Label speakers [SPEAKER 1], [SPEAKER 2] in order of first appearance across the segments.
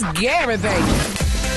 [SPEAKER 1] It's Gary, baby.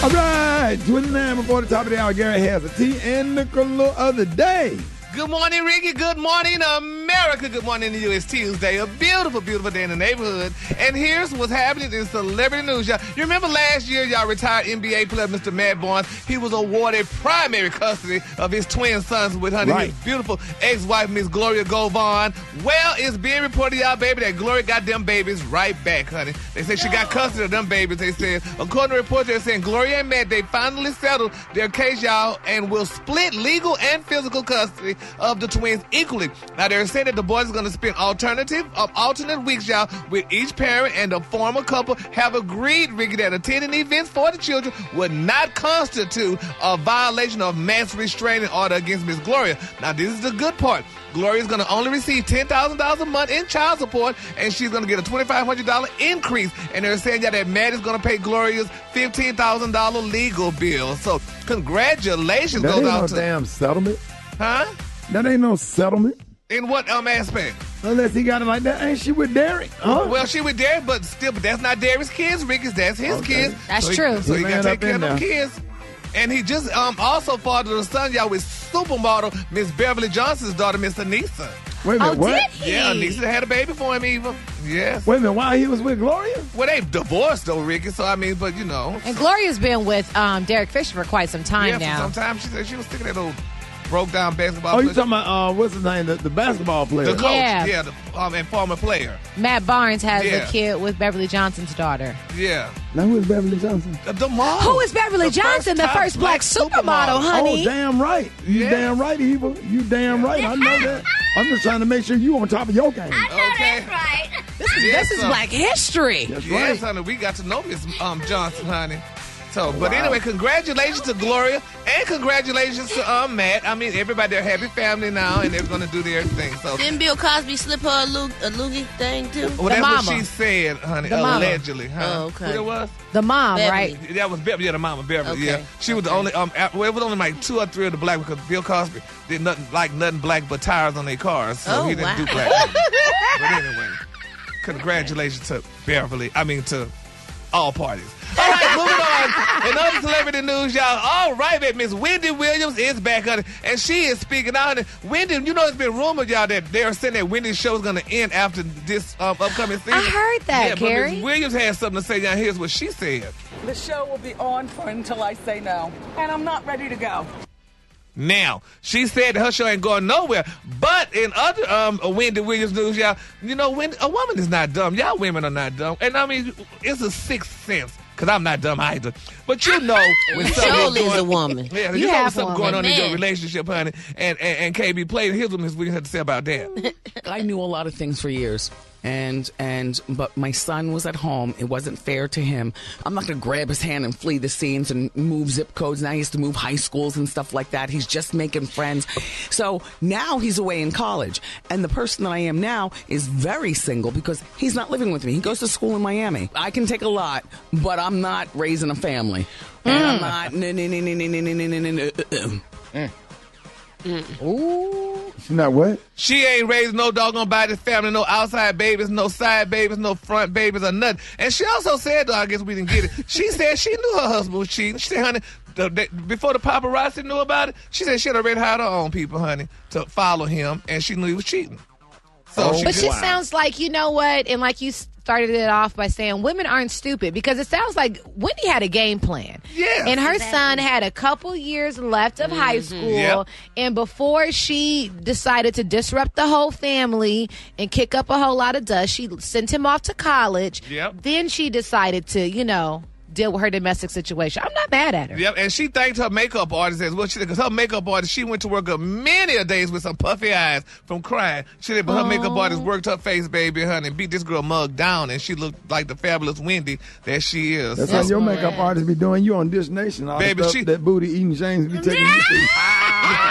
[SPEAKER 2] All right, 29 before the top of the hour, Gary has a tea and the color of the day.
[SPEAKER 3] Good morning, Rickey. Good morning, America. Good morning to you. It's Tuesday, a beautiful, beautiful day in the neighborhood. And here's what's happening in celebrity news. Y'all, you remember last year, y'all retired NBA player Mr. Matt Barnes. He was awarded primary custody of his twin sons with honey,
[SPEAKER 2] Right.
[SPEAKER 3] his beautiful ex-wife, Miss Gloria Govan. Well, it's being reported, y'all, baby, that Gloria got them babies right back, honey. They say she got custody of them babies. They said, according to reports, they're saying Gloria and Matt, they finally settled their case, y'all, and will split legal and physical custody of the twins equally. Now, they're saying that the boys are going to spend alternative of alternate weeks, y'all, with each parent and the former couple have agreed, Rickey, that attending events for the children would not constitute a violation of mass restraining order against Miss Gloria. Now, this is the good part. Gloria is going to only receive $10,000 a month in child support, and she's going to get a $2,500 increase. And they're saying yeah, that Matt is going to pay Gloria's $15,000 legal bill. So, congratulations
[SPEAKER 2] That
[SPEAKER 3] goes
[SPEAKER 2] ain't no
[SPEAKER 3] to...
[SPEAKER 2] damn settlement.
[SPEAKER 3] Huh?
[SPEAKER 2] That ain't no settlement.
[SPEAKER 3] In what um aspect?
[SPEAKER 2] Unless he got it like that. Ain't she with Derek? Huh?
[SPEAKER 3] Well, she with Derek, but still, but that's not Derek's kids, Rickey's. That's his
[SPEAKER 2] Okay.
[SPEAKER 3] kids.
[SPEAKER 1] That's
[SPEAKER 3] so he-
[SPEAKER 1] true.
[SPEAKER 3] so
[SPEAKER 2] He
[SPEAKER 3] he got to take care of them kids. And he just um also fathered a son, y'all, with supermodel Miss Beverly Johnson's daughter, Miss Anissa.
[SPEAKER 2] Wait a minute,
[SPEAKER 1] Oh,
[SPEAKER 2] what?
[SPEAKER 1] did he?
[SPEAKER 3] Yeah, Anissa had a baby for him, even. Yes.
[SPEAKER 2] Wait a minute, while he was with Gloria?
[SPEAKER 3] Well, they divorced though, Rickey. So I mean, but you know,
[SPEAKER 1] And Gloria's been with um, Derek Fisher for quite some time
[SPEAKER 3] yeah. For
[SPEAKER 1] now.
[SPEAKER 3] some time, she said she was sticking that old broke down basketball.
[SPEAKER 2] Oh, you talking about, uh, what's his name? The, the basketball player.
[SPEAKER 3] the coach?
[SPEAKER 1] Yeah.
[SPEAKER 3] Yeah, the um, and former player.
[SPEAKER 1] Matt Barnes has
[SPEAKER 3] Yeah.
[SPEAKER 1] a kid with Beverly Johnson's daughter.
[SPEAKER 3] Yeah.
[SPEAKER 2] now, who is Beverly Johnson?
[SPEAKER 3] The, the mom.
[SPEAKER 1] Who is Beverly
[SPEAKER 3] The
[SPEAKER 1] Johnson, the first black supermodel, honey?
[SPEAKER 2] Oh, damn right. You
[SPEAKER 3] Yeah.
[SPEAKER 2] damn right, Eva. You damn right. I know that. I'm just trying to make sure you on top of your game.
[SPEAKER 3] Okay.
[SPEAKER 1] This is,
[SPEAKER 3] Yes,
[SPEAKER 1] this is
[SPEAKER 3] sir.
[SPEAKER 1] black history.
[SPEAKER 2] That's
[SPEAKER 3] Yes,
[SPEAKER 2] right.
[SPEAKER 3] honey, we got to know Miss um, Johnson, honey. So, but
[SPEAKER 2] Wow.
[SPEAKER 3] anyway, congratulations to Gloria and congratulations to um, Matt. I mean, everybody, they're happy family now, and they're going to do their thing. So,
[SPEAKER 4] Didn't Bill Cosby slip her a, loo- a loogie thing too?
[SPEAKER 3] well,
[SPEAKER 1] The
[SPEAKER 3] that's
[SPEAKER 1] mama.
[SPEAKER 3] what she said, honey,
[SPEAKER 1] The mama.
[SPEAKER 3] allegedly. Huh?
[SPEAKER 4] Oh, okay.
[SPEAKER 3] Who it was?
[SPEAKER 1] The mom,
[SPEAKER 4] Beverly.
[SPEAKER 1] right?
[SPEAKER 3] That was Beverly, yeah, the mama, Beverly.
[SPEAKER 4] Okay.
[SPEAKER 3] Yeah, she was the only. Um, a- well, it was only like two or three of the black because Bill Cosby did nothing like nothing black but tires on their cars, so
[SPEAKER 4] Oh,
[SPEAKER 3] he didn't do black. but anyway, congratulations to Beverly. I mean to all parties. All right, moving on. In other celebrity news, y'all. All right, baby, Miss Wendy Williams is back on it, and she is speaking out. And Wendy, you know, it's been rumored, y'all, that they're saying that Wendy's show is going to end after this um, upcoming season.
[SPEAKER 1] I heard that,
[SPEAKER 3] yeah,
[SPEAKER 1] Gary.
[SPEAKER 3] But Miss Williams has something to say. Y'all, here's what she said.
[SPEAKER 5] The show will be on for until I say no. And I'm not ready to go.
[SPEAKER 3] Now, she said that her show ain't going nowhere. But in other um Wendy Williams news, y'all, you know, when a woman is not dumb. Y'all women are not dumb. And I mean, it's a sixth sense. Cause I'm not dumb either, but you know when
[SPEAKER 4] You
[SPEAKER 3] something
[SPEAKER 4] surely is a woman.
[SPEAKER 3] Yeah, you,
[SPEAKER 1] You
[SPEAKER 3] know
[SPEAKER 1] have
[SPEAKER 3] something going on in your relationship, honey. And and, and KB played. Here's what Miss Williams had to say about that.
[SPEAKER 6] I knew a lot of things for years. And and but my son was at home. It wasn't fair to him. I'm not gonna grab his hand and flee the scenes and move zip codes. Now he has to move high schools and stuff like that. He's just making friends. So now he's away in college. And the person that I am now is very single because he's not living with me. He goes to school in Miami. I can take a lot, but I'm not raising a family. And I'm not no no
[SPEAKER 2] she not what?
[SPEAKER 3] She ain't raised no doggone this family, no outside babies, no side babies, no front babies or nothing. And she also said, though, I guess we didn't get it. She said she knew her husband was cheating. She said, honey, the, the, before the paparazzi knew about it, she said she had already hired her own people, honey, to follow him, and she knew he was cheating. So
[SPEAKER 2] oh,
[SPEAKER 3] she
[SPEAKER 1] but she wow. sounds like you know what, and like you started it off by saying women aren't stupid because it sounds like Wendy had a game plan.
[SPEAKER 3] Yes.
[SPEAKER 1] and her son had a couple years left of high mm-hmm. school,
[SPEAKER 3] Yep.
[SPEAKER 1] and before she decided to disrupt the whole family and kick up a whole lot of dust, she sent him off to college.
[SPEAKER 3] Yep.
[SPEAKER 1] Then she decided to, you know, deal with her domestic situation. I'm not mad at her.
[SPEAKER 3] Yep, and she thanked her makeup artist as well. She because her makeup artist, she went to work up many a days with some puffy eyes from crying. She did, but her makeup artist worked her face, baby, honey, and beat this girl mug down, and she looked like the fabulous Wendy that she is.
[SPEAKER 2] That's
[SPEAKER 3] So-
[SPEAKER 2] how your makeup artist be doing you on Dish Nation. All
[SPEAKER 3] Baby,
[SPEAKER 2] stuff
[SPEAKER 3] she-
[SPEAKER 2] that booty eating James be taking you to.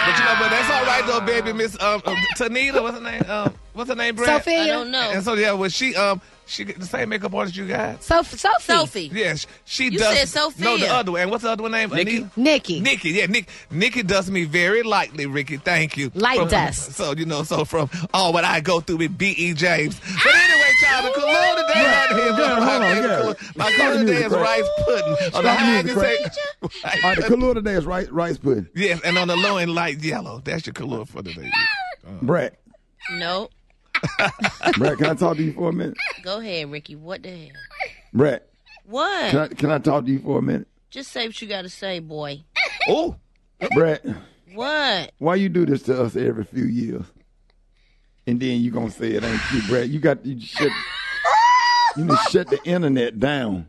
[SPEAKER 3] but you know, but that's all right though, baby. Miss um, um, Tanita, what's her name? Um, what's her name? Brad?
[SPEAKER 1] Sophia.
[SPEAKER 4] I don't know.
[SPEAKER 3] And so yeah, well, she um, she get the same makeup artist you got.
[SPEAKER 1] So, Sophie.
[SPEAKER 4] Sophie.
[SPEAKER 3] Yeah, she, she
[SPEAKER 4] You
[SPEAKER 3] does.
[SPEAKER 4] said Sophia.
[SPEAKER 3] No, the other one. And what's the other one name?
[SPEAKER 6] Nikki?
[SPEAKER 3] Anita?
[SPEAKER 1] Nikki.
[SPEAKER 3] Nikki, yeah, Nick, Nikki does me very lightly, Rickey. Thank you.
[SPEAKER 1] Light
[SPEAKER 3] From-
[SPEAKER 1] dust.
[SPEAKER 3] So you know, so from all what I go through with B. E. James. But anyway, child. The color today
[SPEAKER 2] Yeah,
[SPEAKER 3] right here.
[SPEAKER 2] yeah, hold on,
[SPEAKER 3] My
[SPEAKER 2] yeah.
[SPEAKER 3] color- My
[SPEAKER 2] Stop
[SPEAKER 3] color today is rice pudding. On the
[SPEAKER 2] Stop
[SPEAKER 3] high,
[SPEAKER 2] music,
[SPEAKER 3] you say
[SPEAKER 2] Craig. All right, the
[SPEAKER 3] pudding.
[SPEAKER 2] color today is rice, rice pudding.
[SPEAKER 3] Yes, and on the low end, light yellow. That's your color for today.
[SPEAKER 2] Brat,
[SPEAKER 4] No.
[SPEAKER 2] Brat, can I talk to you for a minute?
[SPEAKER 4] Go ahead, Rickey. What the hell?
[SPEAKER 2] Brat,
[SPEAKER 4] What?
[SPEAKER 2] can I, can I talk to you for a minute?
[SPEAKER 4] Just say what you got to say, boy.
[SPEAKER 3] Oh,
[SPEAKER 2] Brat,
[SPEAKER 4] What?
[SPEAKER 2] why you do this to us every few years? And then you gonna say it ain't you, Brat. You got you shut you need to shut the internet down.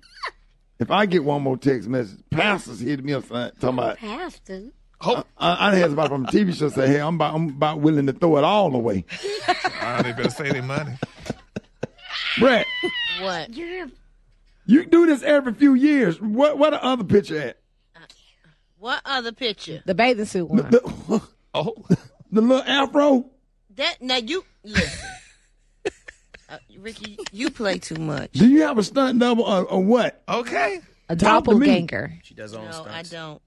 [SPEAKER 2] If I get one more text message, pastors hit me up saying- talking about
[SPEAKER 1] Have to.
[SPEAKER 3] oh,
[SPEAKER 2] I, I had somebody from a TV show say, "Hey, I'm about I'm about willing to throw it all away."
[SPEAKER 3] oh, they better save their money.
[SPEAKER 2] Brat,
[SPEAKER 4] What?
[SPEAKER 1] You're
[SPEAKER 2] you do this every few years. What what the other picture at?
[SPEAKER 4] What other picture?
[SPEAKER 7] The bathing suit one.
[SPEAKER 2] The,
[SPEAKER 3] Oh,
[SPEAKER 2] the little afro.
[SPEAKER 4] That now you listen. Uh, Rickey, you play too much.
[SPEAKER 2] Do you have a stunt double or, or what?
[SPEAKER 3] okay.
[SPEAKER 7] A
[SPEAKER 2] Talk
[SPEAKER 7] doppelganger.
[SPEAKER 8] She does all
[SPEAKER 4] No, I don't.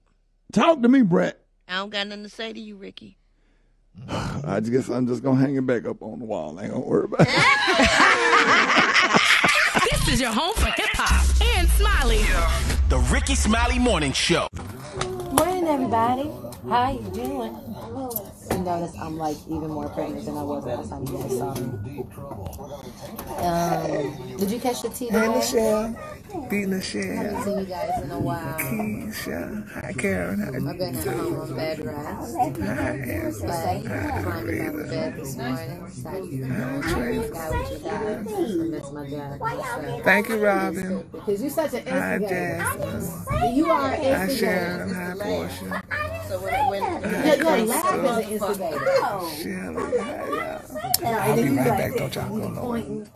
[SPEAKER 2] Talk to me, Brat.
[SPEAKER 4] I don't got nothing to say to you, Rickey.
[SPEAKER 2] I guess I'm just gonna hang it back up on the wall. I ain't gonna worry about it.
[SPEAKER 9] This is your home for hip hop and Smiley.
[SPEAKER 8] The Rickey Smiley Morning Show.
[SPEAKER 1] Morning, everybody. How you doing? You notice I'm like even more pregnant than I was last time you guys saw me. Um, did you catch the tea today?
[SPEAKER 3] Beating the
[SPEAKER 1] I
[SPEAKER 3] shit.
[SPEAKER 1] haven't seen you guys in a while.
[SPEAKER 3] Keisha. Hi, Karen.
[SPEAKER 1] I've been at home on bed rest. But climbing out of bed this morning. Decided to guy with you guys. I miss my dad. So-
[SPEAKER 3] Thank you, Robin.
[SPEAKER 1] Because you're such an
[SPEAKER 3] Hi,
[SPEAKER 1] instigator.
[SPEAKER 3] Jasmine.
[SPEAKER 1] You are an
[SPEAKER 3] Hi,
[SPEAKER 1] instigator.
[SPEAKER 3] Sharon. Hi, Portia.
[SPEAKER 4] So when, when
[SPEAKER 1] Yeah, Your laugh is an instigator.
[SPEAKER 3] Shirley. Hi, y'all. I'll be right back. Don't y'all go nowhere.